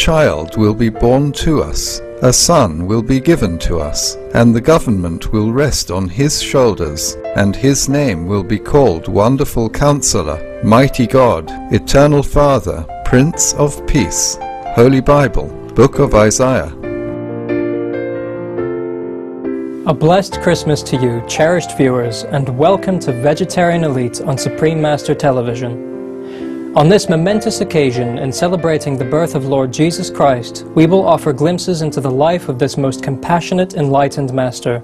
Child will be born to us, a son will be given to us, and the government will rest on his shoulders, and his name will be called Wonderful Counselor, Mighty God, Eternal Father, Prince of Peace. Holy Bible, Book of Isaiah. A blessed Christmas to you, cherished viewers, and welcome to Vegetarian Elite on Supreme Master Television. On this momentous occasion, in celebrating the birth of Lord Jesus Christ, we will offer glimpses into the life of this most compassionate, enlightened Master.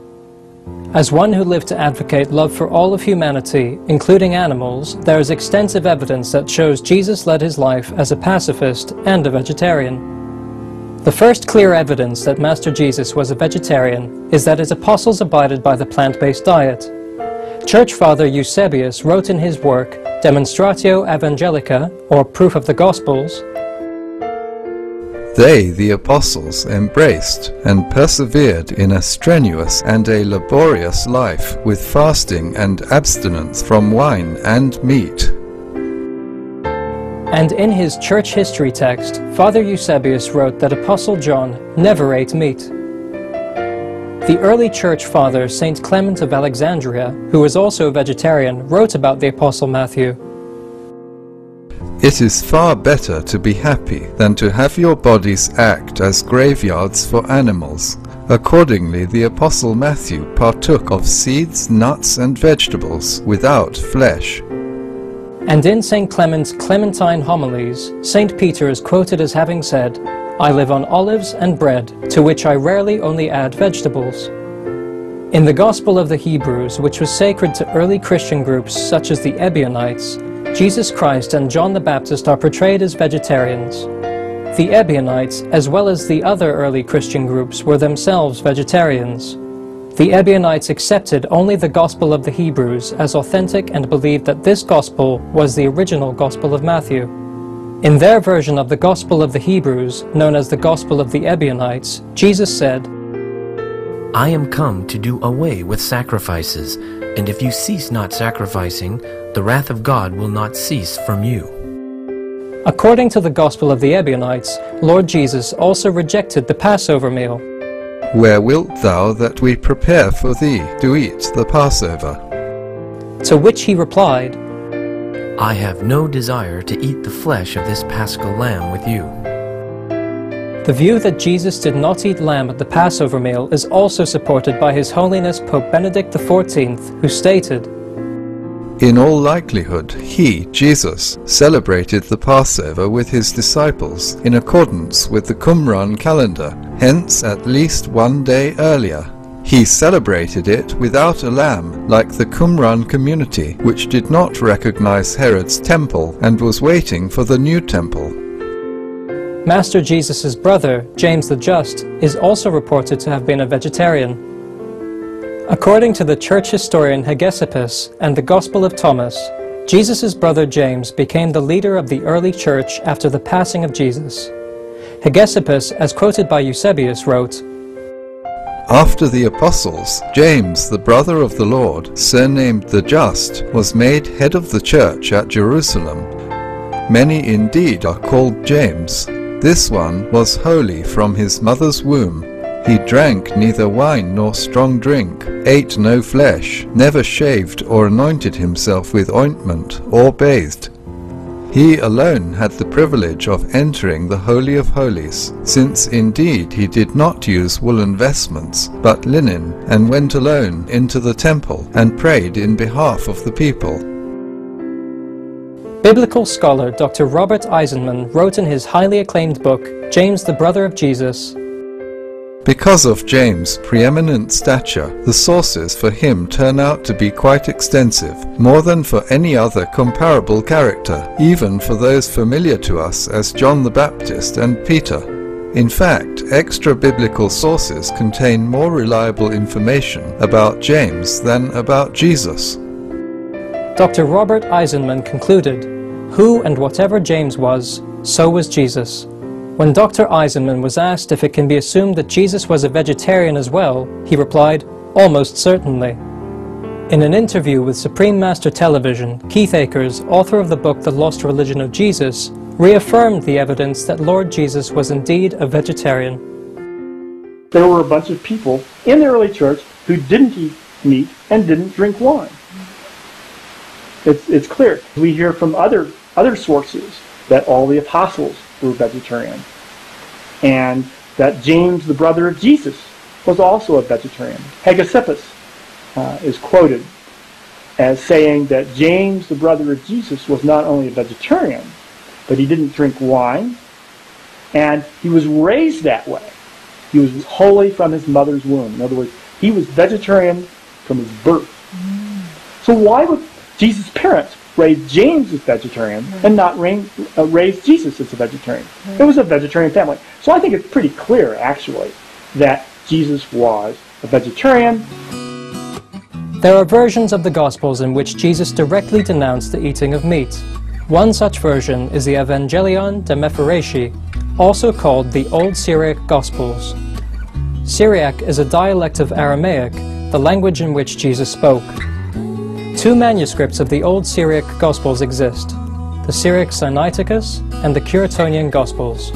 As one who lived to advocate love for all of humanity, including animals, there is extensive evidence that shows Jesus led his life as a pacifist and a vegetarian. The first clear evidence that Master Jesus was a vegetarian is that his apostles abided by the plant-based diet. Church Father Eusebius wrote in his work Demonstratio Evangelica, or Proof of the Gospels, They, the apostles, embraced and persevered in a strenuous and a laborious life with fasting and abstinence from wine and meat. and in his church history text, Father Eusebius wrote that Apostle John never ate meat. The early church father, St. Clement of Alexandria, who was also a vegetarian, wrote about the Apostle Matthew. It is far better to be happy than to have your bodies act as graveyards for animals. Accordingly, the Apostle Matthew partook of seeds, nuts, and vegetables without flesh. And in St. Clement's Clementine homilies, St. Peter is quoted as having said, I live on olives and bread, to which I rarely only add vegetables. In the Gospel of the Hebrews, which was sacred to early Christian groups such as the Ebionites, Jesus Christ and John the Baptist are portrayed as vegetarians. The Ebionites, as well as the other early Christian groups, were themselves vegetarians. The Ebionites accepted only the Gospel of the Hebrews as authentic and believed that this Gospel was the original Gospel of Matthew. In their version of the Gospel of the Hebrews, known as the Gospel of the Ebionites, Jesus said, I am come to do away with sacrifices, and if you cease not sacrificing, the wrath of God will not cease from you. According to the Gospel of the Ebionites, Lord Jesus also rejected the Passover meal. Where wilt thou that we prepare for thee to eat the Passover? To which he replied, I have no desire to eat the flesh of this paschal lamb with you. The view that Jesus did not eat lamb at the Passover meal is also supported by His Holiness Pope Benedict XIV, who stated, In all likelihood, he, Jesus, celebrated the Passover with his disciples in accordance with the Qumran calendar, hence at least one day earlier. He celebrated it without a lamb, like the Qumran community, which did not recognize Herod's temple and was waiting for the new temple. Master Jesus' brother, James the Just, is also reported to have been a vegetarian. According to the church historian Hegesippus and the Gospel of Thomas, Jesus' brother James became the leader of the early church after the passing of Jesus. Hegesippus, as quoted by Eusebius, wrote, After the apostles, James, the brother of the Lord, surnamed the Just, was made head of the church at Jerusalem. Many indeed are called James. This one was holy from his mother's womb. He drank neither wine nor strong drink, ate no flesh, never shaved or anointed himself with ointment, or bathed. He alone had the privilege of entering the Holy of Holies, since indeed he did not use woolen vestments, but linen, and went alone into the temple, and prayed in behalf of the people. Biblical scholar Dr. Robert Eisenman wrote in his highly acclaimed book, James the Brother of Jesus, Because of James' preeminent stature, the sources for him turn out to be quite extensive, more than for any other comparable character, even for those familiar to us as John the Baptist and Peter. In fact, extra biblical sources contain more reliable information about James than about Jesus. Dr. Robert Eisenman concluded, Who and whatever James was, so was Jesus. When Dr. Eisenman was asked if it can be assumed that Jesus was a vegetarian as well, he replied, Almost certainly. In an interview with Supreme Master Television, Keith Akers, author of the book The Lost Religion of Jesus, reaffirmed the evidence that Lord Jesus was indeed a vegetarian. There were a bunch of people in the early church who didn't eat meat and didn't drink wine. It's, it's clear. We hear from other, other sources that all the apostles were vegetarian. And that James, the brother of Jesus, was also a vegetarian. Hegesippus uh, is quoted as saying that James, the brother of Jesus, was not only a vegetarian, but he didn't drink wine, and he was raised that way. He was holy from his mother's womb. In other words, he was vegetarian from his birth. So why would Jesus' parents raise James as vegetarian and not raise, uh, raise Jesus as a vegetarian? It was a vegetarian family. So I think it's pretty clear, actually, that Jesus was a vegetarian. There are versions of the Gospels in which Jesus directly denounced the eating of meat. One such version is the Evangelion da-Mepharreshe, also called the Old Syriac Gospels. Syriac is a dialect of Aramaic, the language in which Jesus spoke. Two manuscripts of the Old Syriac Gospels exist, the Syriac Sinaiticus and the Curetonian Gospels.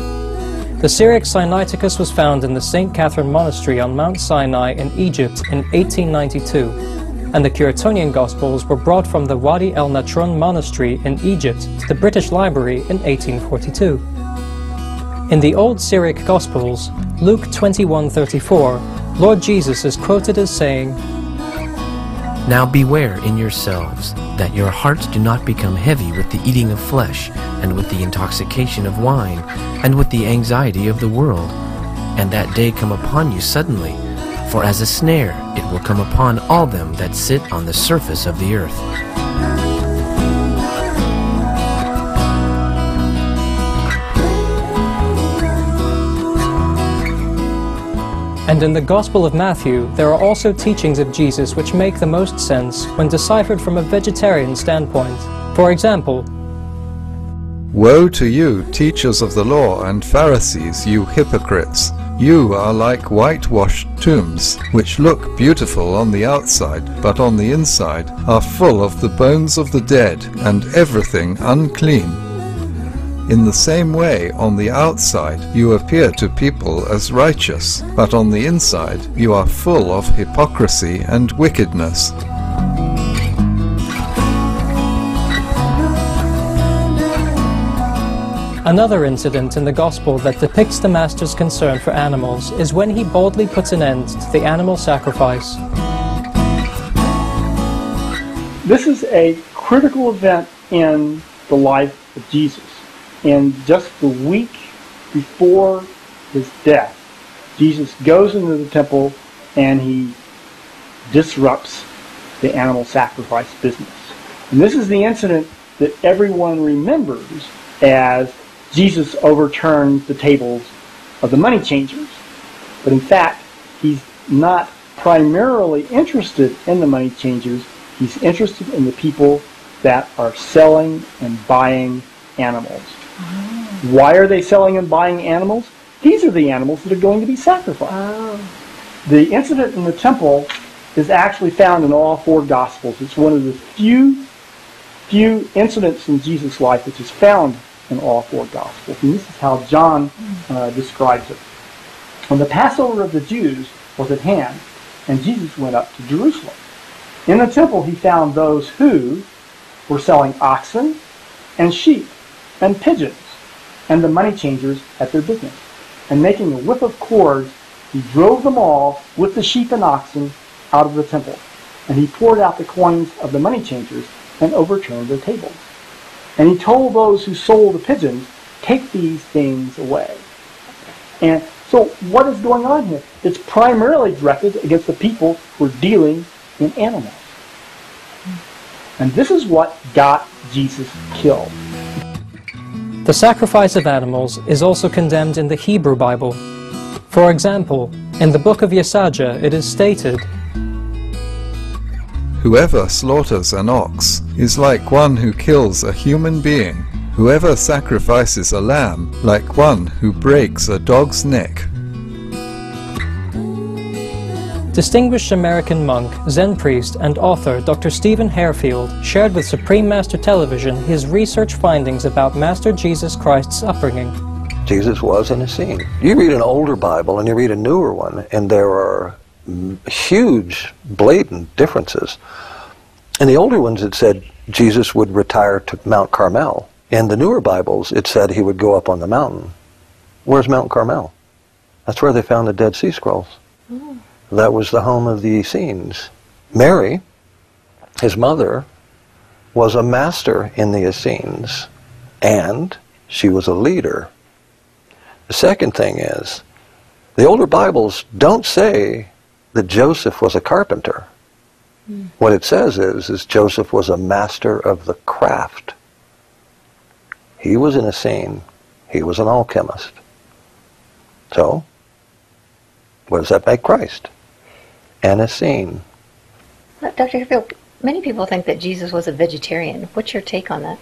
The Syriac Sinaiticus was found in the St. Catherine Monastery on Mount Sinai in Egypt in 1892, and the Curetonian Gospels were brought from the Wadi el Natrun Monastery in Egypt to the British Library in 1842. In the Old Syriac Gospels, Luke 21:34, Lord Jesus is quoted as saying, Now beware in yourselves that your hearts do not become heavy with the eating of flesh, and with the intoxication of wine, and with the anxiety of the world, and that day come upon you suddenly. For as a snare it will come upon all them that sit on the surface of the earth. And in the Gospel of Matthew, there are also teachings of Jesus which make the most sense when deciphered from a vegetarian standpoint. For example, Woe to you, teachers of the law and Pharisees, you hypocrites! You are like whitewashed tombs, which look beautiful on the outside, but on the inside are full of the bones of the dead and everything unclean. In the same way, on the outside you appear to people as righteous, but on the inside you are full of hypocrisy and wickedness. Another incident in the Gospel that depicts the Master's concern for animals is when he boldly puts an end to the animal sacrifice. This is a critical event in the life of Jesus. And just the week before his death, Jesus goes into the temple and he disrupts the animal sacrifice business. And this is the incident that everyone remembers as Jesus overturns the tables of the money changers. But in fact, he's not primarily interested in the money changers. He's interested in the people that are selling and buying animals. Why are they selling and buying animals? These are the animals that are going to be sacrificed. The incident in the temple is actually found in all four Gospels. It's one of the few, few incidents in Jesus' life which is found in all four Gospels. And this is how John uh, describes it. When the Passover of the Jews was at hand, and Jesus went up to Jerusalem. In the temple he found those who were selling oxen and sheep and pigeons, and the money changers at their business. And making a whip of cords, he drove them all with the sheep and oxen out of the temple. And he poured out the coins of the money changers and overturned their tables. And he told those who sold the pigeons, take these things away. And so what is going on here? It's primarily directed against the people who are dealing in animals. And this is what got Jesus killed. The sacrifice of animals is also condemned in the Hebrew Bible. For example, in the book of Yesaja it is stated, Whoever slaughters an ox is like one who kills a human being. Whoever sacrifices a lamb, like one who breaks a dog's neck. Distinguished American monk, Zen priest, and author Dr. Stephen Hairfield shared with Supreme Master Television his research findings about Master Jesus Christ's upbringing. Jesus was an Essene. You read an older Bible and you read a newer one, and there are huge, blatant differences. In the older ones, it said Jesus would retire to Mount Carmel. In the newer Bibles, it said he would go up on the mountain. Where's Mount Carmel? That's where they found the Dead Sea Scrolls. Mm. That was the home of the Essenes. Mary, his mother, was a master in the Essenes, and she was a leader. The second thing is, the older Bibles don't say that Joseph was a carpenter. Mm. What it says is, is Joseph was a master of the craft. He was an Essene. He was an alchemist. So, what does that make Christ? An Essene. Dr. Hairfield, many people think that Jesus was a vegetarian. What's your take on that?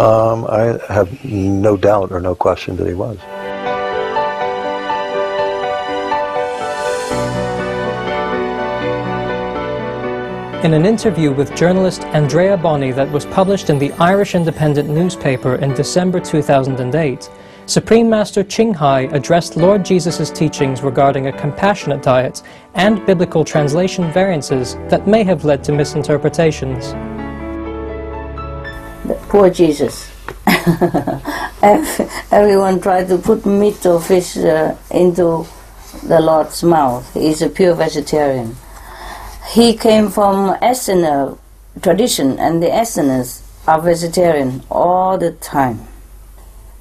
Um, I have no doubt or no question that he was. In an interview with journalist Andrea Boni that was published in the Irish Independent newspaper in December 2008, Supreme Master Ching Hai addressed Lord Jesus' teachings regarding a compassionate diet and biblical translation variances that may have led to misinterpretations. Poor Jesus. Everyone tried to put meat or fish uh, into the Lord's mouth. He's a pure vegetarian. He came from Essener tradition, and the Esseners are vegetarian all the time.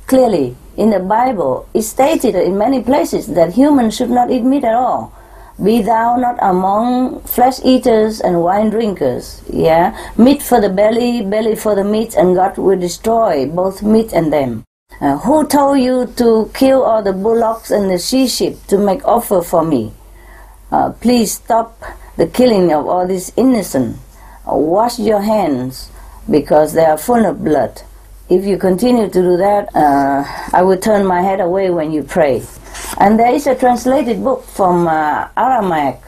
Clearly, in the Bible, it stated in many places that humans should not eat meat at all. Be thou not among flesh eaters and wine drinkers. Yeah, meat for the belly, belly for the meat, and God will destroy both meat and them. Uh, who told you to kill all the bullocks and the she sheep to make offer for me? Uh, please stop the killing of all these innocent. Wash your hands because they are full of blood. If you continue to do that, uh, I will turn my head away when you pray. And there is a translated book from uh, Aramaic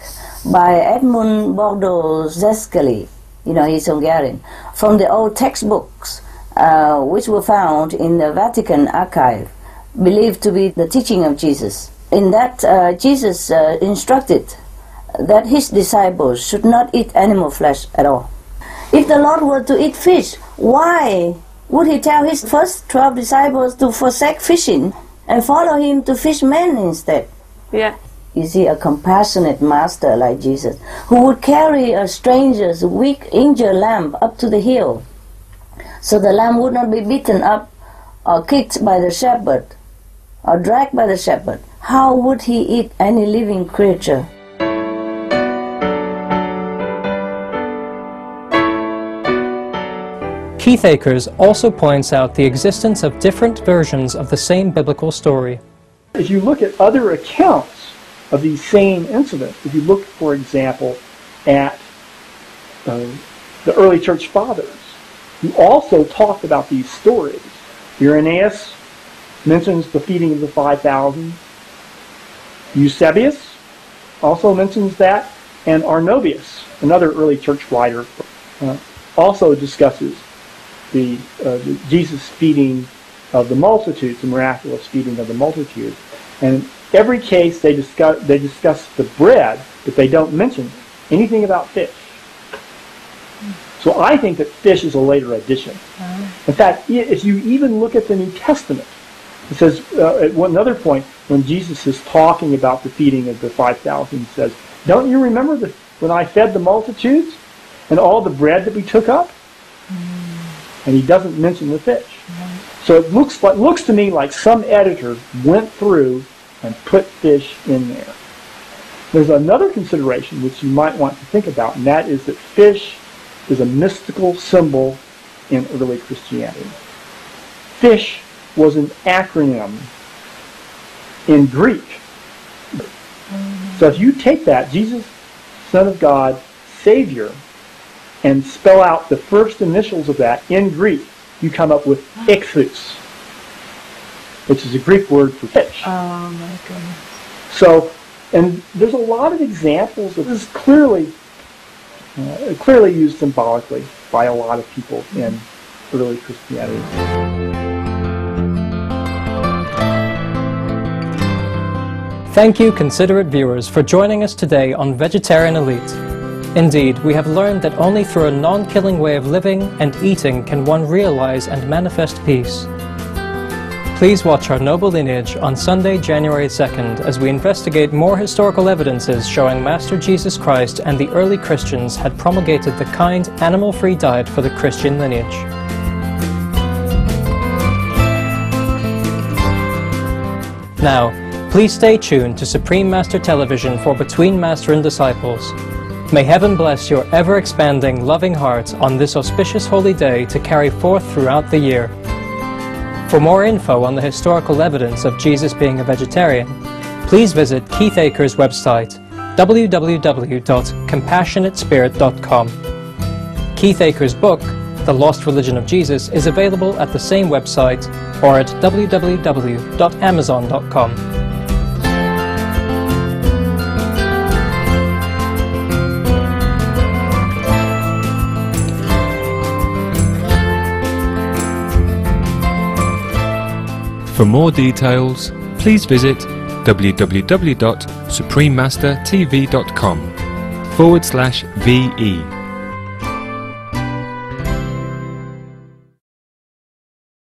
by Edmond Bordeaux Szekely. You know, he's Hungarian. From the old textbooks, uh, which were found in the Vatican archive, believed to be the teaching of Jesus. In that, uh, Jesus uh, instructed that his disciples should not eat animal flesh at all. If the Lord were to eat fish, why would he tell his first 12 disciples to forsake fishing and follow him to fish men instead? Yeah. Is he a compassionate master like Jesus, who would carry a stranger's weak, injured lamb up to the hill so the lamb would not be beaten up or kicked by the shepherd or dragged by the shepherd? How would he eat any living creature? Keith Akers also points out the existence of different versions of the same biblical story. If you look at other accounts of these same incidents, if you look, for example, at uh, the early church fathers, who also talked about these stories, Irenaeus mentions the feeding of the 5,000. Eusebius also mentions that, and Arnobius, another early church writer, uh, also discusses the, uh, the Jesus feeding of the multitudes, the miraculous feeding of the multitude. And every case they discuss they discuss the bread, but they don't mention anything about fish. So I think that fish is a later addition. In fact, if you even look at the New Testament, it says uh, at one other point when Jesus is talking about the feeding of the five thousand, he says, "Don't you remember the, when I fed the multitudes and all the bread that we took up?" And he doesn't mention the fish. So it looks like looks to me like some editor went through and put fish in there. There's another consideration which you might want to think about, and that is that fish is a mystical symbol in early Christianity. Fish was an acronym in Greek. So if you take that, Jesus, Son of God, Savior, and spell out the first initials of that in Greek, you come up with ichthus, which is a Greek word for fish. Oh my goodness. So And there's a lot of examples of this clearly, uh, clearly used symbolically by a lot of people in early Christianity. Thank you, considerate viewers, for joining us today on Vegetarian Elite. Indeed, we have learned that only through a non-killing way of living and eating can one realize and manifest peace. Please watch our noble lineage on Sunday, January 2nd, as we investigate more historical evidences showing Master Jesus Christ and the early Christians had promulgated the kind, animal-free diet for the Christian lineage. Now, please stay tuned to Supreme Master Television for Between Master and Disciples. May heaven bless your ever-expanding, loving heart on this auspicious holy day to carry forth throughout the year. For more info on the historical evidence of Jesus being a vegetarian, please visit Keith Akers' website www.compassionatespirit.com. Keith Akers' book, The Lost Religion of Jesus, is available at the same website or at www.amazon.com. For more details, please visit www.suprememastertv.com forward slash VE.